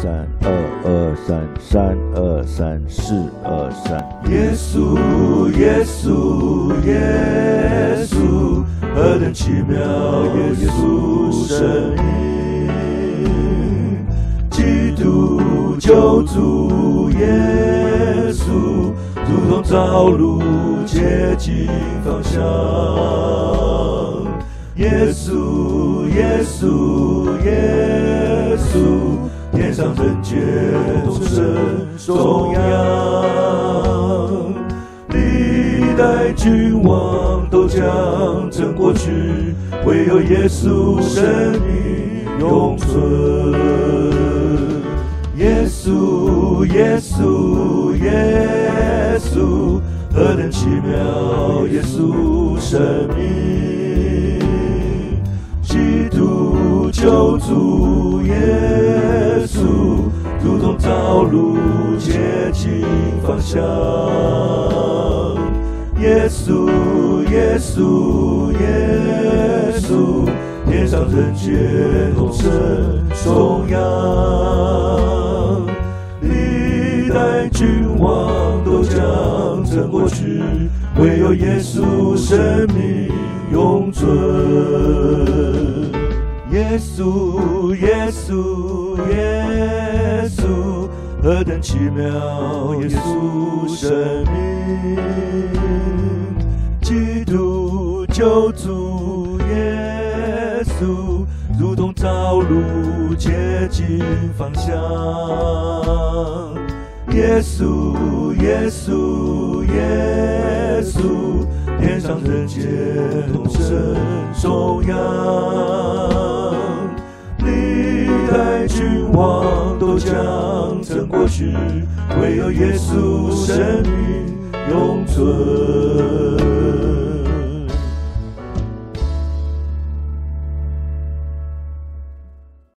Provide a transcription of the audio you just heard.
三二二三三二三四二三。耶稣，耶稣，耶稣，何等奇妙！耶稣生命，基督救主，耶稣，如同道路接近方向。耶稣，耶稣，耶稣，天上人间同声颂扬。历代君王都将争过去，唯有耶稣生命永存。耶稣，耶稣，耶稣，何等奇妙！耶稣生命。基督救主耶稣，路接近方向。耶稣，耶稣，耶稣，天上人间同声颂扬。历代君王都将成过去，唯有耶稣生命永存。耶稣，耶稣，耶稣，何等奇妙！耶稣生命，基督救主耶稣，如同道路接近方向。耶稣，耶稣，耶稣，天上人间同声颂扬。历代君王都将曾过去，唯有耶稣生命永存。